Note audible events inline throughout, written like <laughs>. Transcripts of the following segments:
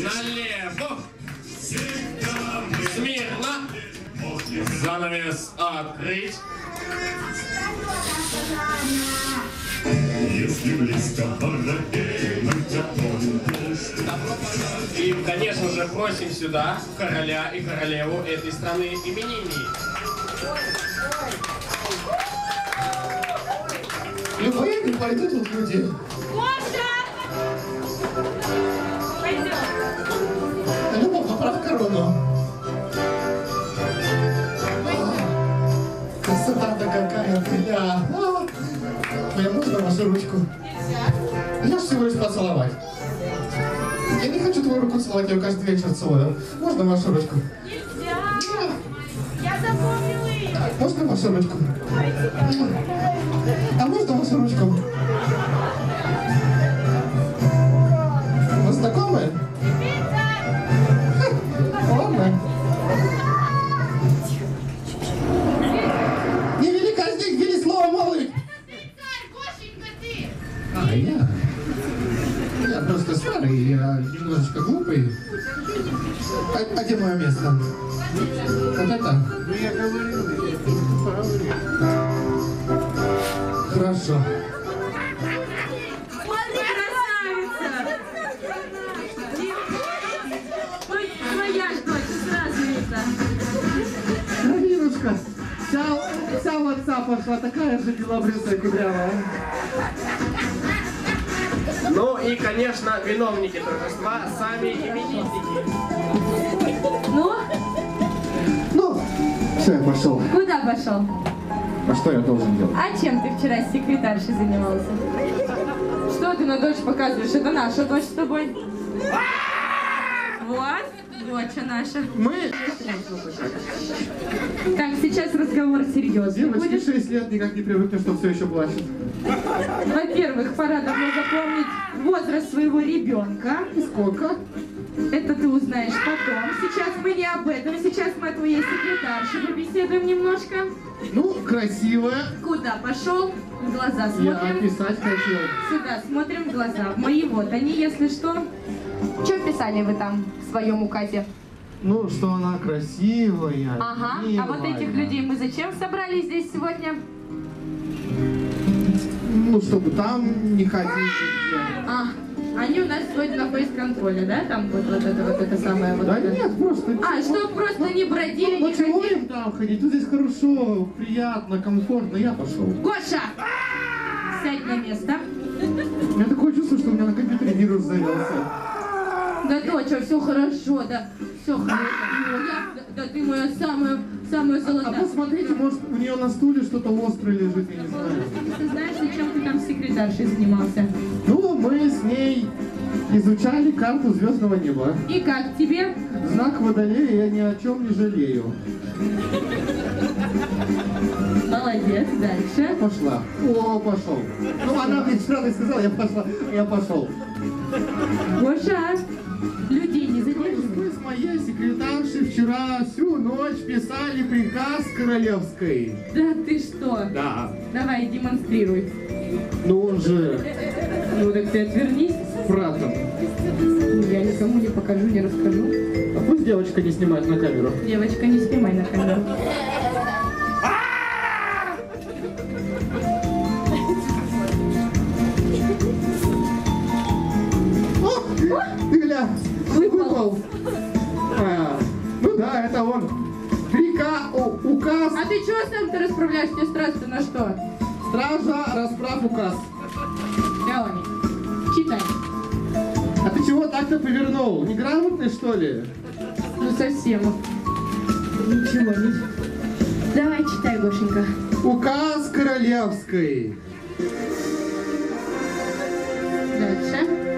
налево. Смирно. Занавес открыть. Если близко. И, конечно же, просим сюда короля и королеву этой страны именинники. Любые не пойдут тут люди. Пойдем. Люба, поправь корону. А, Красота-то какая, бля. А, Бля, можно вашу ручку? Нельзя. Я ж всего лишь поцеловать. Я не хочу твою руку целовать, я ее каждый вечер целую. Можно вашу ручку? Нельзя. Я запомнила ее. Можно вашу ручку? А можно вашу ручку? Вы знакомы? Старый, я немножечко глупый. А, а где мое место? Вот это? Ну, я говорил, поговорил. Хорошо. Равинушка, вся, вся в отца пошла, такая же белобрысая кудрявая. Ну и, конечно, виновники торжества, сами именинники. Ну, Ну, все, я пошел. куда пошел? А что я должен делать? А чем ты вчера с секретаршей занимался? Что ты на дочь показываешь? Это наша дочь с тобой. Вот, доча наша. Мы, Так, сейчас разговор серьезный девочки, будет. 6 лет никак не привыкли, что все еще плачет. Во-первых, пора давно запомнить возраст своего ребенка. И сколько? Это ты узнаешь потом. Сейчас мы не об этом. Сейчас мы о твоей секретарше побеседуем немножко. Ну, красивая. Куда пошел? В глаза Я смотрим. писать хотел. Сюда смотрим в глаза. Мои вот они, если что. Что писали вы там в своем указе? Ну, что она красивая, Ага. А вот этих милая. людей мы зачем собрали здесь сегодня? Ну, чтобы там не ходить. А, они у нас сегодня на фейс-контроле, да? Там вот, вот это вот это самое вот Да это. нет, просто... А, что просто не бродили, Ну, не чего ходили? им там ходить? Тут здесь хорошо, приятно, комфортно. Я пошел. Гоша! Сядь на место. У меня такое чувство, что у меня на компьютере вирус завелся. Да доча, все хорошо, да, все хорошо. Я- да, да ты моя самая, самая А золотая. посмотрите, может, у нее на стуле что-то острое лежит, я не знаю. Ты знаешь, зачем ты там с секретаршей занимался? Ну, мы с ней изучали карту звездного неба. И как тебе? Знак водолея я ни о чем не жалею. Молодец, дальше. Пошла. О, пошел. Ну, она мне сразу сказала, я пошла, я пошел. Гоша, людей не задерживай. Мы с моей секретаршей вчера всю ночь писали приказ королевской. Да ты что? Да. Давай, демонстрируй. Ну, он же Ну так ты отвернись. братом. Я никому не покажу, не расскажу. А пусть девочка не снимает на камеру. Девочка, не снимай на камеру. Выпал. А, ну да, это он. Прика, о, указ, А ты чего сам-то расправляешь тебе страсти на что? стража, расправ указ. Давай, читай. А ты чего так-то повернул? Неграмотный, что ли? Ну совсем. Ничего, ничего. Давай, читай, Гошенька. Указ королевской. Дальше.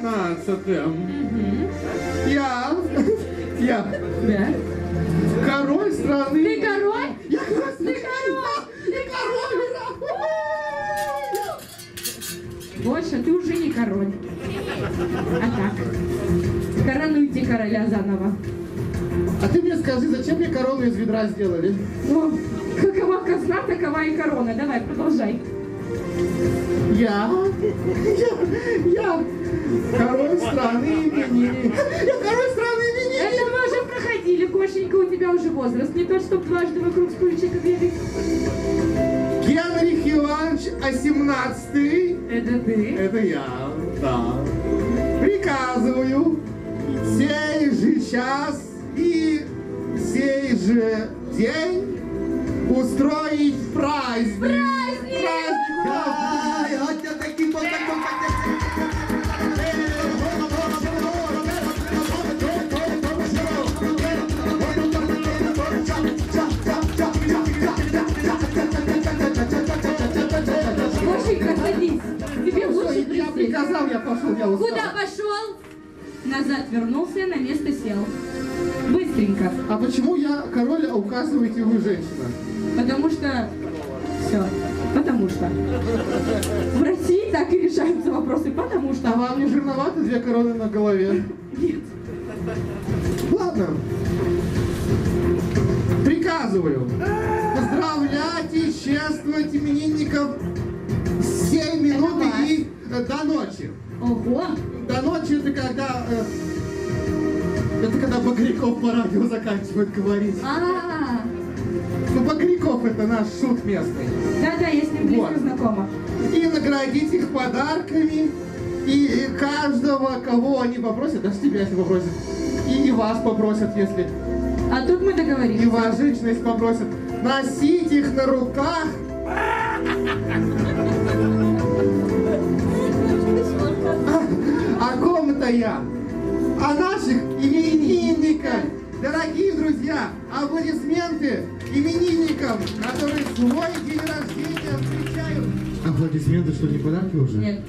2017. Угу. Я, <laughs> я, Да. король страны. Ты король? Я король. Ты король! Я король. Гоша, ты уже не король. А так. Коронуйте короля заново. А ты мне скажи, зачем мне корону из ведра сделали? О, какова казна, такова и корона. Давай, продолжай. Я, я, я король страны имени. Я король страны имени. Это мы уже проходили, Кошенька, у тебя уже возраст. Не тот, чтоб дважды вокруг стульчика бегать. Генрих Иванович Осемнадцатый. Это ты? Это я, да. Приказываю сей же час и сей же день устроить праздник. Праздник! Приказал, я пошел, я устал. Куда пошел? Назад вернулся, на место сел. Быстренько. А почему я король, а указываете вы женщина? Потому что... Все. Потому что. В России так и решаются вопросы. Потому А что... вам не жирновато две короны на голове? Нет. Ладно. Приказываю поздравлять и чествовать именинников с 7 минут и э, до ночи. Ого. До ночи это когда... э, это когда Багряков по радио заканчивает говорить. А, Ну, Багряков это наш шут местный. да-да, я с ним близко Вот. знакома. И наградить их подарками. И каждого, кого они попросят, даже тебя если попросят. И, и вас попросят, если... А тут мы И договорились. вас, женщина, если попросят, носить их на руках. А, о ком это я? О наших именинниках. Дорогие друзья, аплодисменты именинникам, которые свой день рождения встречают. Аплодисменты, что не подарки уже? Нет.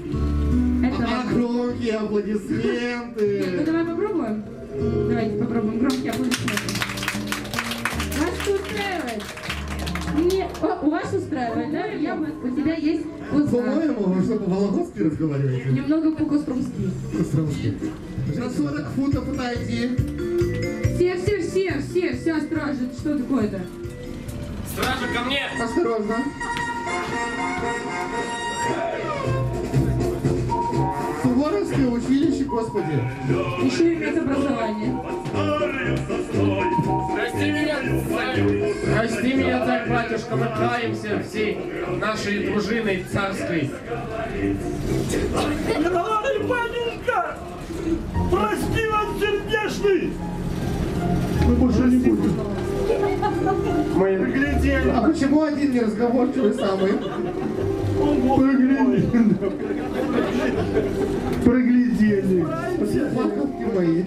Это... А громкие Нет, ну аплодисменты. давай попробуем. Давайте попробуем громкие аплодисменты. Вас устраивает? Не, О, у вас устраивает, да? Я, у тебя есть вот, По-моему, вы что, по-вологодски разговариваете? немного по-костромски. По-стромски. На 40 футов отойди. Все, все, все, все, все, стражи, что такое-то? Стража, ко мне! Осторожно. Суворовское училище, господи. Еще иметь образование. Прости меня, царь! Прости меня, царь, батюшка, мы каемся всей нашей дружиной царской. Миловали, батюшка! Прости вас сердечный! Мы больше не будем. Мы Глядели! А почему один неразговорчивый самый? Проглядели! Проглядели! Плакавки мои.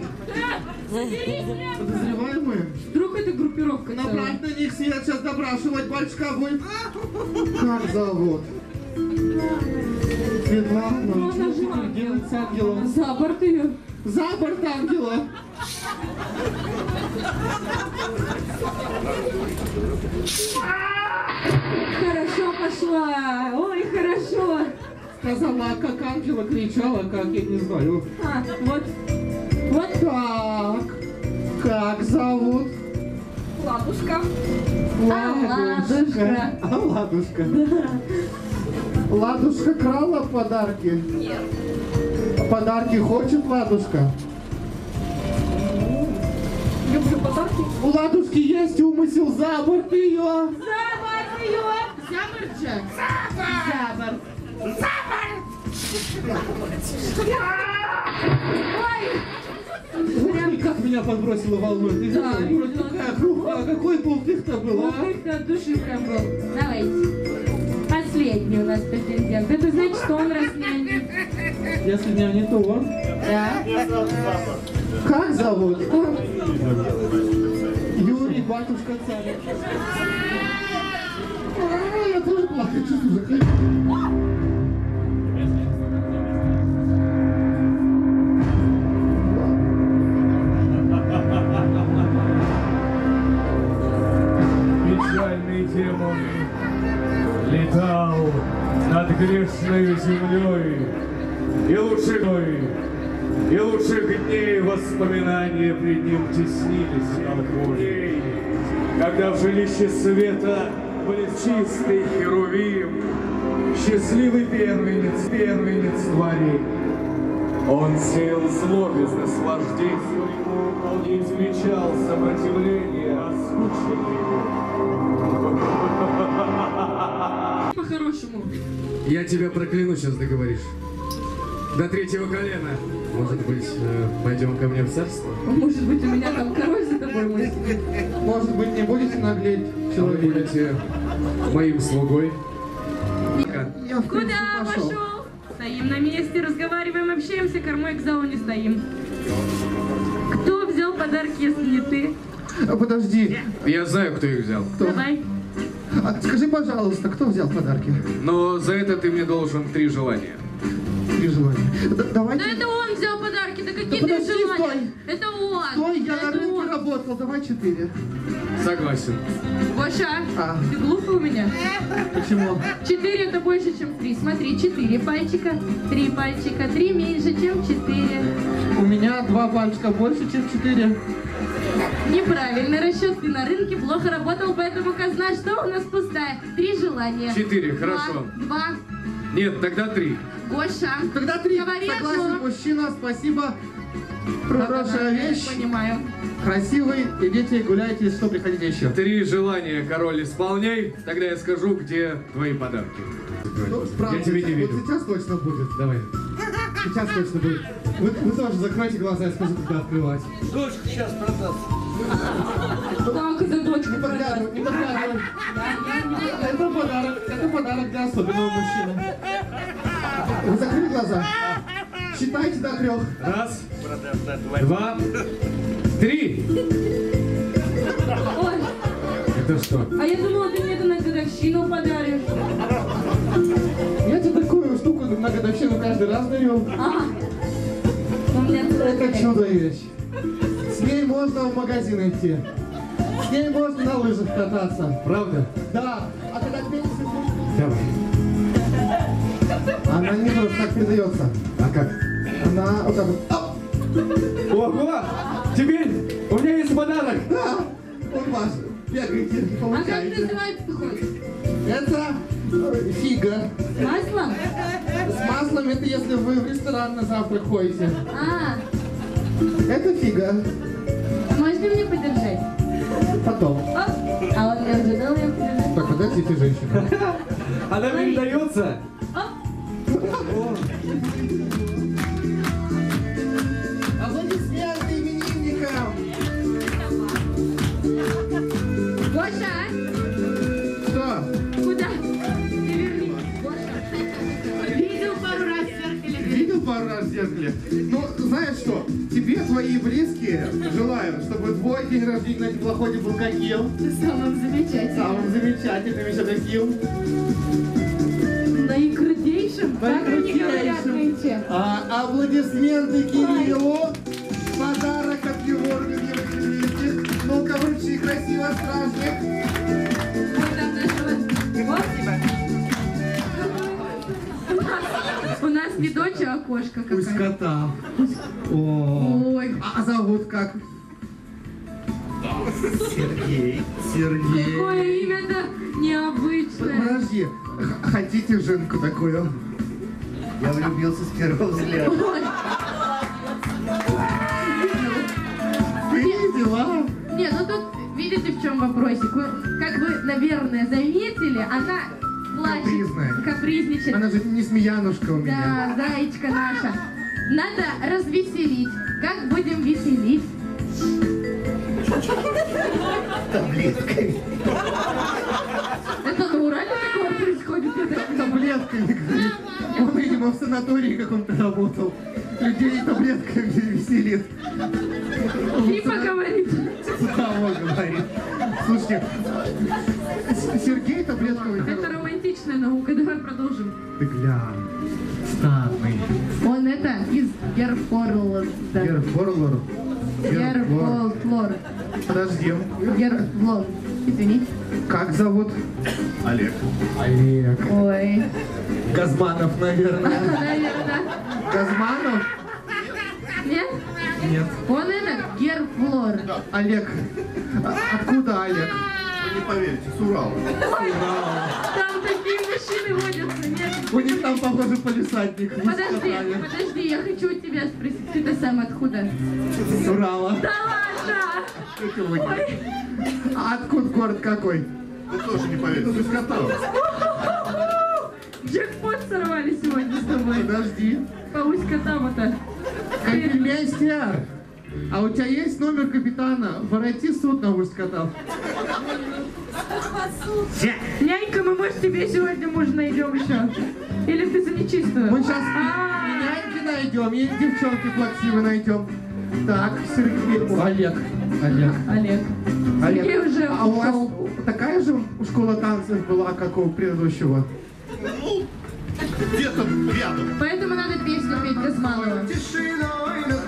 Подозреваемые? Вдруг это группировка? Набрать на них свет, сейчас допрашивать батюшка будет. Как зовут? Светлана. Ты делать с ангелом? За борт ее. За борт ангела. Хорошо пошла. Ой, хорошо. Сказала, как ангела кричала, как я не знаю. А, вот, вот Так, как зовут? ладушка. Ладушка. А, Ладушка. Ладушка крала подарки? Нет. Подарки хочет Ладушка? У Ладушки есть умысел за борт ее. За борт ее. За борт же. За борт. Ой, Прям как меня подбросило волной. Ты Да, видела? Вроде да. такая хрупкая. Какой полтых-то был, а? Какой-то от души прям был. Давайте. Последний у нас претендент. Это значит, что он разменник. Если не не то он. Да. Как зовут? Юрий, батюшка царь. Я тоже плакать чувствую, захотел. печальный демон летал над грешной землей, и лучшей, и лучших дней воспоминания пред ним теснились толпой. Когда в жилище света были чистый херувим, счастливый первенец, первенец творений. Он сеял зло без наслаждения он не измечал сопротивления, а его. По-хорошему. Я тебя прокляну, сейчас договоришь. До третьего колена. Может быть, э, пойдем ко мне в царство? Может быть, у меня там король за тобой мыслит. Может быть, не будете наглеть, Вы человек? будете моим слугой. Я Куда пошел. пошел? Стоим на месте, разговариваем, общаемся, кормой к залу не стоим. Кто взял подарки, если не ты? А, Подожди, Я знаю, кто их взял. Давай. а скажи, пожалуйста, кто взял подарки? Но за это ты мне должен три желания. Три желания. Д- Давайте... Да это он взял подарки, да какие Да ты подожди, желания? стой. Это он. Стой, я Да на это рынке он. работал, давай четыре. Согласен. Гоша, А. ты глупый у меня? Почему? Четыре это больше, чем три. Смотри, четыре пальчика, три пальчика, три меньше, чем четыре. У меня два пальчика больше, чем четыре. Неправильный расчет. Ты на рынке плохо работал, поэтому казна что у нас пустая? Три желания. Четыре, Два, хорошо. Два. Нет, тогда три. Гоша. Тогда три. Говори Согласен, одно. мужчина, спасибо. Хорошая вещь. я Понимаю. Красивый. Идите, гуляйте, что, приходите еще. Три желания, король, исполняй. Тогда я скажу, где твои подарки. Ну, правда, я тебе не верю. Вот сейчас точно будет. Давай. Сейчас точно будет. Вы, вы тоже закройте глаза, я скажу, когда открывать. Дочка сейчас продаст. Так, за дочку Не подглядывай, не подглядывай. Это подарок, это подарок для особенного мужчины. Вы закрыли глаза? Считайте до трех. Раз, два. три. Ой, Это что? а я думала, ты мне это на годовщину подаришь. Я тебе такую штуку на годовщину каждый раз дарю. Целая Это чудо вещь. С ней можно в магазин идти. С ней можно на лыжах кататься. Правда? Да. А когда будет, Давай. Она не просто так передается. А как? Она вот так вот. Оп! Ого! Теперь у меня есть подарок. Да. Он ваш. Бегайте, А как получаете. называется хоть? Это э, фига. Маслом? С маслом это если вы в ресторан на завтрак ходите. А, Это фига. можно мне подержать? Потом. Оп. А он не ожидал я подержать. Так, подождите, женщина. <laughs> Она передается. Оп. Аплодисменты именинникам. Гоша, Что? куда? Гоша. Видел пару раз в зеркале. Видел пару раз в зеркале? Ну, знаешь что? Тебе твои близкие желаю, чтобы твой день рождения на теплоходе был каким? Самым замечательным. Самым замечательным еще каким? Наикрутейшим. Наикрутейшим. А, аплодисменты Кириллу. Подарок от его любимых близких. Ну-ка, вручи красиво, стражник. У нас не дочь, а кошка Пусть какая. кота. О. Ой, А зовут как? Сергей. Сергей. какое имя-то необычное. Подожди, хотите жинку такую? Я влюбился с первого взгляда. Видела? Не, ну тут видите в чем вопросик. Вы, как вы, наверное, заметили, она плачет, Капризная. капризничает. Она же не смеянушка у меня. Да, заячка наша. Надо развеселить. Как будем веселить? Таблетками. Это на Урале такое происходит? Это- Таблетками, говорит. Он, видимо, в санатории каком-то работал. Людей таблетками веселит. Типа говорит. Того говорит. Слушайте, Сергей таблетками... Это романтичная наука. Давай продолжим. Ты глянь. Статный. Он это из Герфорлда. Герфорлор. Герфолклор. Подожди. Герфлор. Извини. Как зовут? Олег. Олег. Ой. Газманов, наверное. <laughs> Наверное. Газманов? Нет? Нет. Он это Герфлор. Олег. А- Откуда Олег? Вы не поверите, с Урала. Там тут такие мужчины водятся, нет? У них там, похоже, полисадник. Подожди, подожди, я хочу у тебя спросить, ты-то сам откуда? С Урала. Да ладно! Ой, А откуда город какой? Ты тоже не поверишь. Без котов. джекпот сорвали сегодня с тобой. Подожди. Пауська там-то. Капельмейстер, а у тебя есть номер капитана? Ворoti суд на Усть-Катав. Нянька, мы, может, тебе сегодня муж найдем еще? Или ты за нечистую? Мы сейчас А, няньки найдем, и девчонки плаксивы найдем. Так, Сергей. Олег. Олег. Олег. Олег. Сергей уже а у вас такая же школа танцев была, как у предыдущего? Где-то рядом. Поэтому надо песню петь Газманова. Тишиной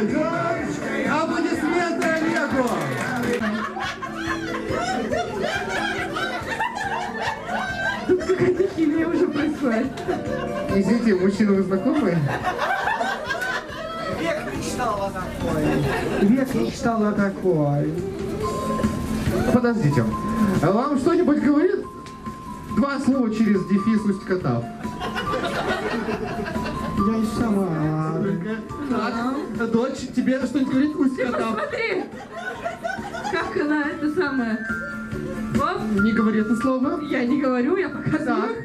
Аплодисменты Олегу. Тут какая-то химия уже происходит. Извините, мужчина, вы знакомы? Век мечтала такое. Век мечтала такой. Подождите. Вам что-нибудь говорит? Два слова через дефис Усть-Катав. Я и сама. Так, дочь, тебе что-нибудь говорит Усть-Катав? Посмотри. Как она это самое. Оп, Не говорит это слово. я не говорю, я Так, показываю.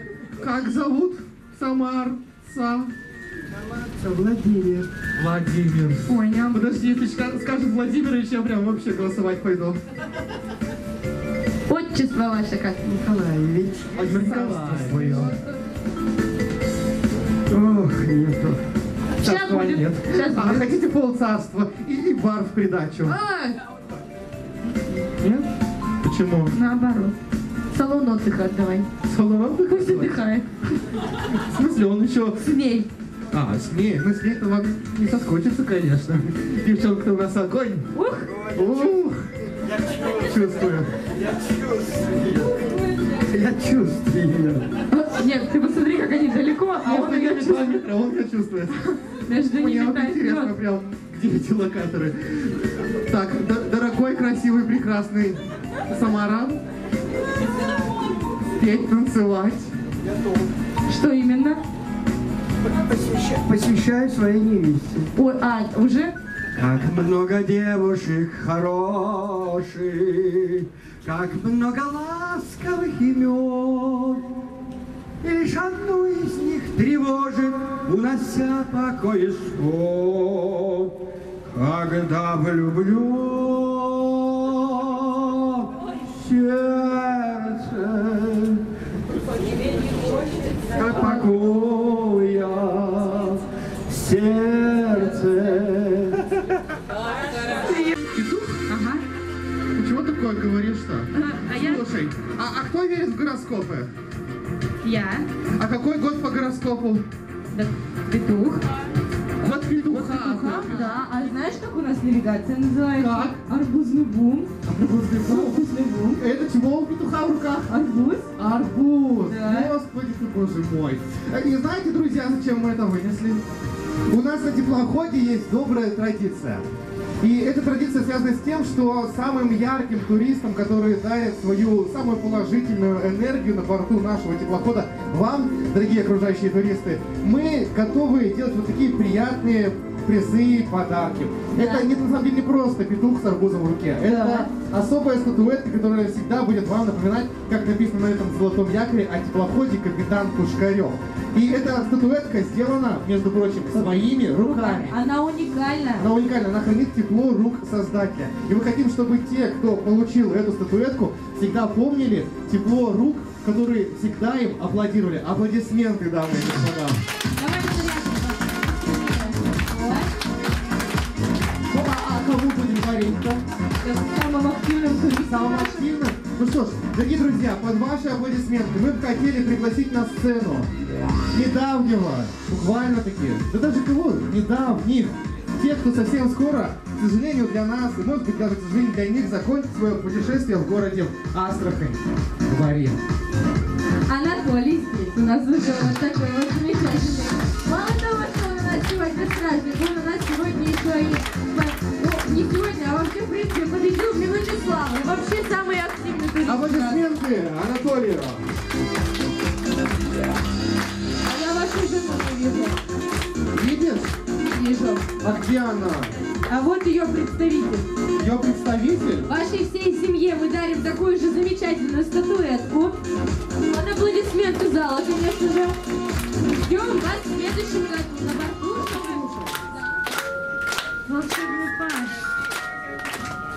как зовут Самарца? Владимир. Владимир. Понял. Подожди, если ска- скажет Владимирович, я прям вообще голосовать пойду. Отчество ваше как? Николаевич. Николай. Ох, Сейчас Царства будет. нет. Сейчас А будет. хотите полцарства и, и бар в придачу? А, Нет? Почему? наоборот. Салон отдыха отдавай. Салон отдыха? Пусть отдыхает. В смысле, он еще... С ней. А, с ней? Ну, с ней-то вам не соскочится, конечно. Девчонка-то у нас огонь. Ух, Ух, чувствую. Я чувствую. А, Нет, ты посмотри, как они далеко, а он ее меня чувствует. метра, он меня чувствует. Между Мне ними вот тает интересно прям, где эти локаторы. Так, дорогой, красивый, прекрасный Самара. Петь, танцевать. Что именно? Посвящаю, посвящаю своей невесте. Ой, а, уже? Как много девушек хороших, как много ласковых имен. И лишь одну из них тревожит, унося покой и сон. Когда влюблю сердце, как покоя сердце. Петух? Ага. Ты чего такое говоришь-то? А я? Слушай, а, а кто верит в гороскопы? Я. А какой год по гороскопу? Да, петух. Год петуха. Петуха, да. А знаешь, как у нас навигация называется? Как? Арбузный бум. Арбузный бум. Арбузный бум. Это чего у петуха в руках? Арбуз. Арбуз! Да. Господи ты, боже мой! И знаете, друзья, зачем мы это вынесли? У нас на теплоходе есть добрая традиция. И эта традиция связана с тем, что самым ярким туристам, которые дарят свою самую положительную энергию на борту нашего теплохода, вам, дорогие окружающие туристы, мы готовы делать вот такие приятные призы, подарки. Это не, на самом деле не просто петух с арбузом в руке. Это особая статуэтка, которая всегда будет вам напоминать, как написано на этом золотом якоре, о теплоходе капитан Пушкарев. И эта статуэтка сделана, между прочим, своими руками. Она уникальна. Она уникальна, она хранит тепло рук создателя. И мы хотим, чтобы те, кто получил эту статуэтку, всегда помнили тепло рук, которые всегда им аплодировали. Аплодисменты, дамы и господа. Дорогие друзья, под ваши аплодисменты мы бы хотели пригласить на сцену недавнего, буквально таки, да даже кого, недавних, тех, кто совсем скоро, к сожалению для нас, и может быть даже к сожалению для них, закончит свое путешествие в городе Астрахань. Говорим. Анатолий здесь у нас уже вот такой вот замечательный. Мало того, что у нас сегодня праздник, он у нас сегодня еще и, не сегодня, а вообще, в принципе, победил в минуте славы. Вообще самый активный турист. Аплодисменты Анатолию. А я вашу жену не вижу. Видишь? Вижу. А где она? А вот ее представитель. Ее представитель? Вашей всей семье мы дарим такую же замечательную статуэтку. Под аплодисменты зала, конечно же. Ждем вас в следующем году на борту. Волшебный паш.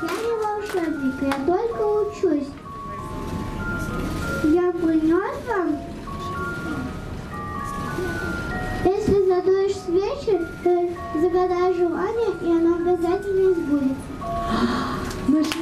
Я не волшебник, я только учусь. Я принес вам. Если задуешь свечи, то загадай желание, и оно обязательно сбудется. <gasps> Наши